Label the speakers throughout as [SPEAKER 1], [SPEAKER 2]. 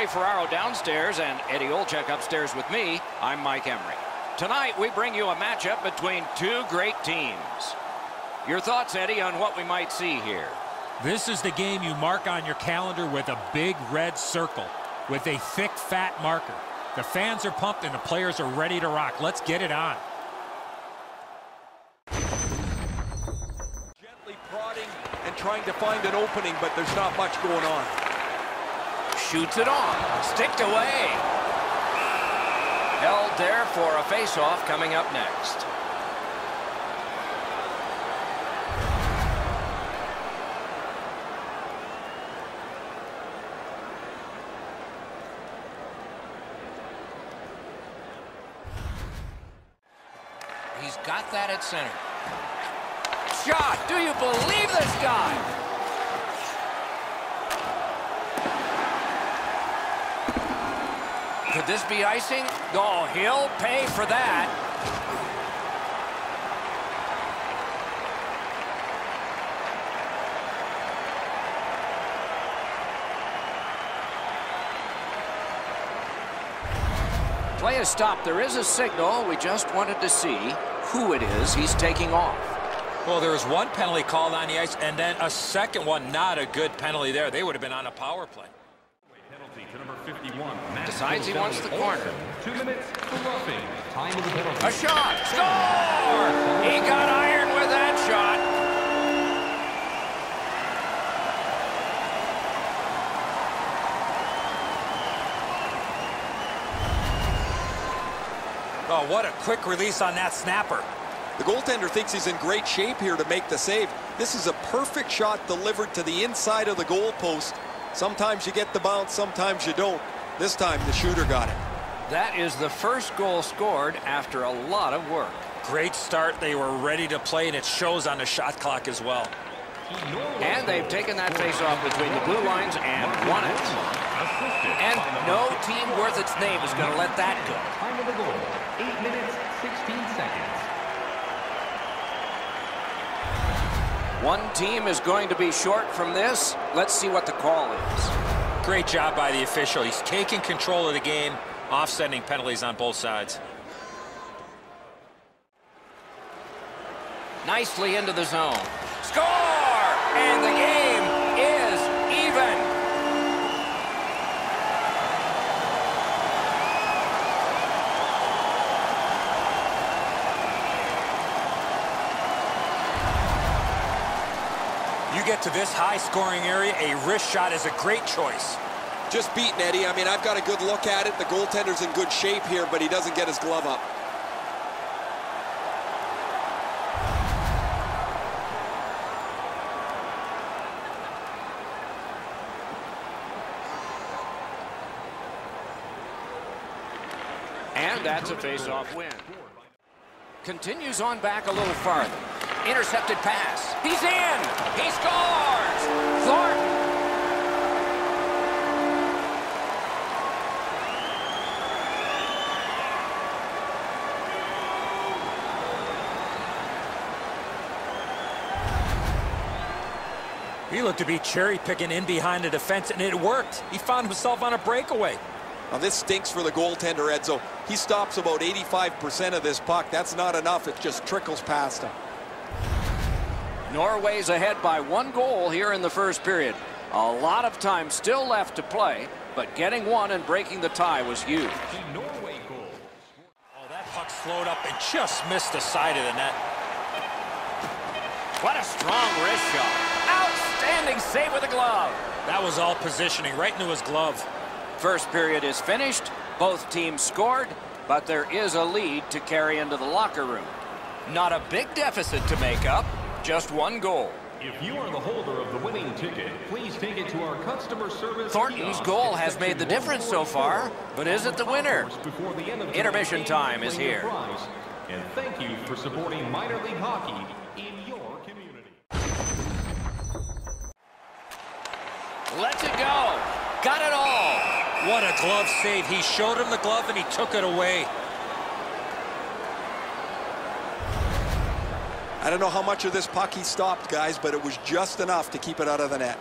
[SPEAKER 1] morning, everyone, with Ray Ferraro downstairs and Eddie Olczyk upstairs with me. I'm Mike Emrick. Tonight, we bring you a matchup between two great teams. Your thoughts, Eddie, on what we might see here?
[SPEAKER 2] This is the game you mark on your calendar with a big red circle with a thick, fat marker. The fans are pumped and the players are ready to rock. Let's get it on.
[SPEAKER 3] Gently prodding and trying to find an opening, but there's not much going on.
[SPEAKER 1] Shoots it on. Sticked away. Held there for a face-off coming up next. He's got that at center. Shot! Do you believe this guy? Could this be icing? Oh, he'll pay for that. Play is stopped. There is a signal. We just wanted to see who it is he's taking off.
[SPEAKER 4] Well, there was one penalty called on the ice, and then a second one, not a good penalty there. They would have been on a power play.
[SPEAKER 5] Penalty to number 51. Matt
[SPEAKER 1] Decides he wants the corner.
[SPEAKER 5] Two minutes for roughing. Time of the penalty.
[SPEAKER 1] A shot! Score! He got iron with that shot.
[SPEAKER 4] Oh, what a quick release on that snapper.
[SPEAKER 3] The goaltender thinks he's in great shape here to make the save. This is a perfect shot delivered to the inside of the goalpost. Sometimes you get the bounce, sometimes you don't. This time the shooter got it.
[SPEAKER 1] That is the first goal scored after a lot of work.
[SPEAKER 4] Great start. They were ready to play, and it shows on the shot clock as well.
[SPEAKER 1] And they've taken that face-off between the blue lines and won it. And no team worth its name is going to let that go.
[SPEAKER 5] Time of the goal. Eight minutes, 16 seconds.
[SPEAKER 1] One team is going to be short from this. Let's see what the call is.
[SPEAKER 4] Great job by the official. He's taking control of the game, offsetting penalties on both sides.
[SPEAKER 1] Nicely into the zone. Score! And the game
[SPEAKER 4] You get to this high-scoring area, a wrist shot is a great choice.
[SPEAKER 3] Just beaten Eddie. I mean, I've got a good look at it. The goaltender's in good shape here, but he doesn't get his glove up.
[SPEAKER 1] And that's a face-off win. Continues on back a little farther. Intercepted pass. He's in. He scores. Thornton.
[SPEAKER 4] He looked to be cherry-picking in behind the defense, and it worked. He found himself on a breakaway.
[SPEAKER 3] Now, this stinks for the goaltender, Edzo. He stops about 85% of this puck. That's not enough. It just trickles past him.
[SPEAKER 1] Norway's ahead by one goal here in the first period. A lot of time still left to play, but getting one and breaking the tie was huge.
[SPEAKER 5] The Norway goal.
[SPEAKER 4] Oh, that puck slowed up and just missed the side of the net.
[SPEAKER 1] What a strong wrist shot. Outstanding save with the glove.
[SPEAKER 4] That was all positioning right into his glove.
[SPEAKER 1] First period is finished. Both teams scored, but there is a lead to carry into the locker room. Not a big deficit to make up, just one goal.
[SPEAKER 5] If you are the holder of the winning ticket, please take it to our customer service.
[SPEAKER 1] Thornton's goal has made the difference so far, but is it the winner?
[SPEAKER 5] Before the end of
[SPEAKER 1] Intermission time is here.
[SPEAKER 5] prize. And thank you for supporting minor league hockey in your community.
[SPEAKER 1] Lets it go. Got it all.
[SPEAKER 4] What a glove save. He showed him the glove and he took it away.
[SPEAKER 3] I don't know how much of this puck he stopped, guys, but it was just enough to keep it out of the net.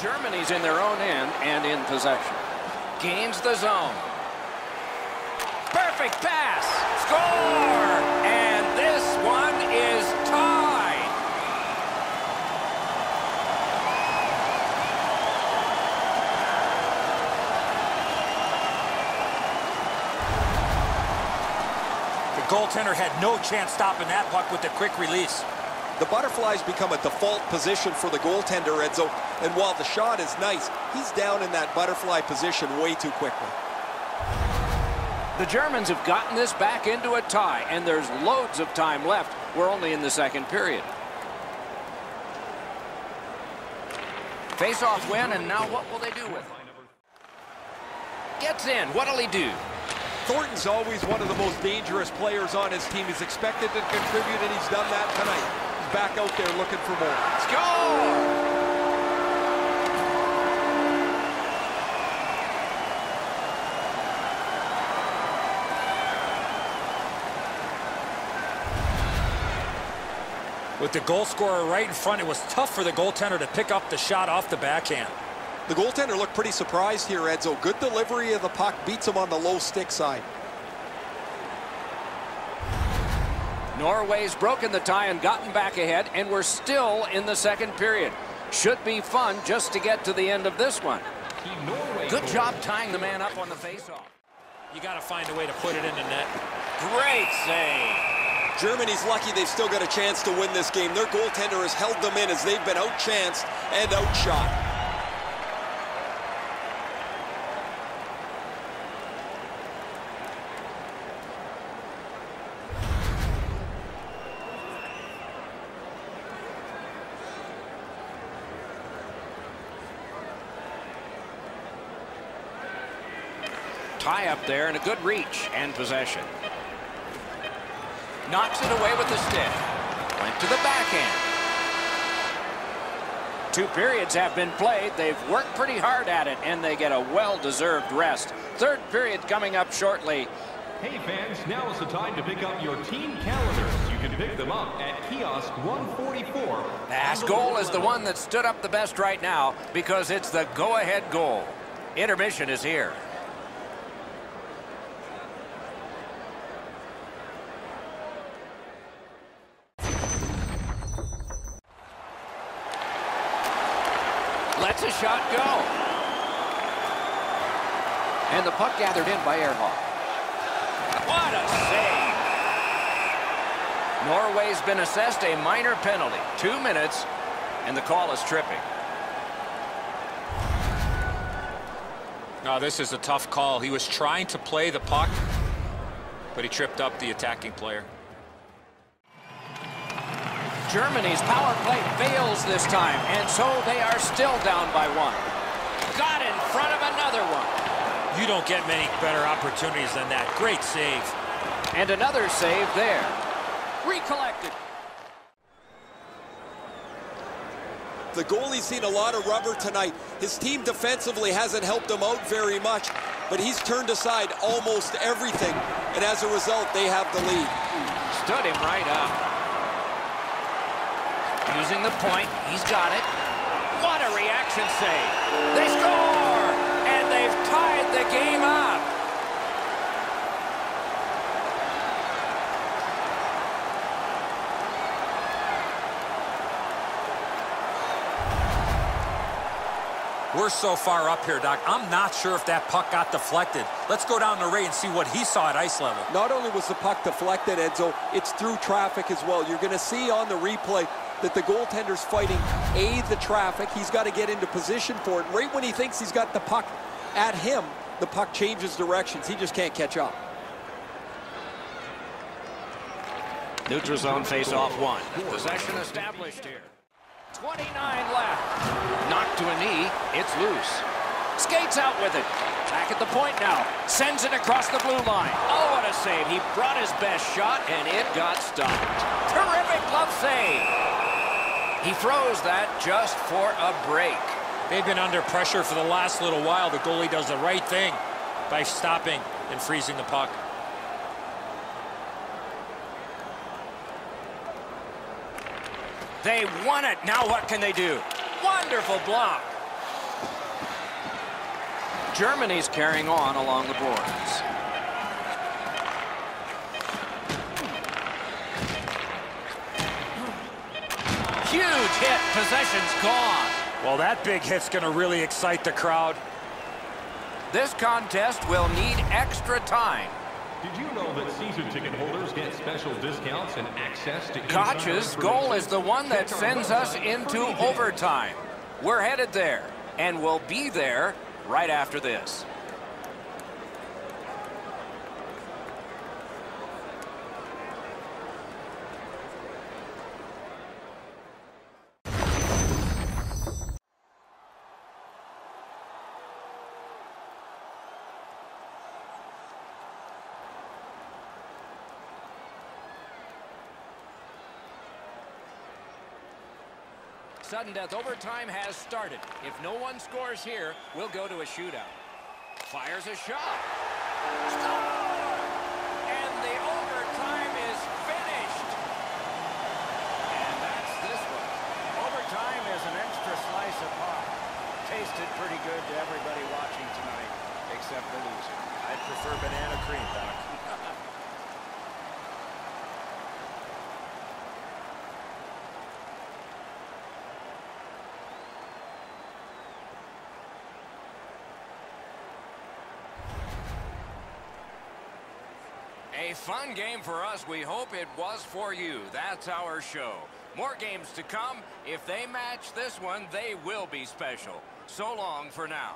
[SPEAKER 1] Germany's in their own end and in possession. Gains the zone. Perfect pass. Score!
[SPEAKER 4] Goaltender had no chance stopping that puck with the quick release.
[SPEAKER 3] The butterflies become a default position for the goaltender, Edzo. And while the shot is nice, he's down in that butterfly position way too quickly.
[SPEAKER 1] The Germans have gotten this back into a tie, and there's loads of time left. We're only in the second period. Face-off win, and now what will they do with it? Gets in. What'll he do?
[SPEAKER 3] Thornton's always one of the most dangerous players on his team. He's expected to contribute, and he's done that tonight. He's back out there looking for more.
[SPEAKER 1] Let's go!
[SPEAKER 4] With the goal scorer right in front, it was tough for the goaltender to pick up the shot off the backhand.
[SPEAKER 3] The goaltender looked pretty surprised here, Edzo. Good delivery of the puck beats him on the low stick side.
[SPEAKER 1] Norway's broken the tie and gotten back ahead, and we're still in the second period. Should be fun just to get to the end of this one. Good job tying the man up on the faceoff.
[SPEAKER 4] You got to find a way to put it in the net.
[SPEAKER 1] Great save.
[SPEAKER 3] Germany's lucky they've still got a chance to win this game. Their goaltender has held them in as they've been outchanced and outshot.
[SPEAKER 1] Tie up there and a good reach and possession. Knocks it away with the stick. Went to the backhand. Two periods have been played. They've worked pretty hard at it, and they get a well-deserved rest. Third period coming up shortly.
[SPEAKER 5] Hey fans, now is the time to pick up your team calendars. You can pick them up at kiosk 144.
[SPEAKER 1] Last goal is the one that stood up the best right now because it's the go-ahead goal. Intermission is here. Shot go. And the puck gathered in by Earhart. What a save. Norway's been assessed a minor penalty. Two minutes, and the call is tripping.
[SPEAKER 4] Now, this is a tough call. He was trying to play the puck, but he tripped up the attacking player.
[SPEAKER 1] Germany's power play fails this time, and so they are still down by one. Got in front of another one.
[SPEAKER 4] You don't get many better opportunities than that. Great save.
[SPEAKER 1] And another save there. Recollected.
[SPEAKER 3] The goalie's seen a lot of rubber tonight. His team defensively hasn't helped him out very much, but he's turned aside almost everything, and as a result, they have the lead.
[SPEAKER 1] Stood him right up. Using the point, he's got it. What a reaction save. They score! And they've tied the game up.
[SPEAKER 4] We're so far up here, Doc. I'm not sure if that puck got deflected. Let's go down the Ray and see what he saw at ice level.
[SPEAKER 3] Not only was the puck deflected, Edzo, it's through traffic as well. You're going to see on the replay that the goaltender's fighting A, the traffic. He's got to get into position for it. Right when he thinks he's got the puck at him, the puck changes directions. He just can't catch up.
[SPEAKER 1] Neutral zone face-off one. Possession established here. 29 left. Knocked to a knee. It's loose. Skates out with it. Back at the point now. Sends it across the blue line. Oh, what a save. He brought his best shot, and it got stopped. Terrific glove save. He throws that just for a break.
[SPEAKER 4] They've been under pressure for the last little while. The goalie does the right thing by stopping and freezing the puck.
[SPEAKER 1] They won it. Now what can they do? Wonderful block. Germany's carrying on along the boards. Huge hit. Possession's gone.
[SPEAKER 2] Well, that big hit's going to really excite the crowd.
[SPEAKER 1] This contest will need extra time.
[SPEAKER 5] Did you know that season ticket holders get special discounts and access to
[SPEAKER 1] Koch's goal is the one that sends us into overtime. We're headed there, and we'll be there right after this. Sudden death overtime has started. If no one scores here, we'll go to a shootout. Fires a shot. And the overtime is finished. And that's this one. Overtime is an extra slice of pie. Tasted pretty good to everybody watching tonight, except the loser.
[SPEAKER 6] I prefer banana cream, Doc.
[SPEAKER 1] A fun game for us. We hope it was for you. That's our show. More games to come. If they match this one, they will be special. So long for now.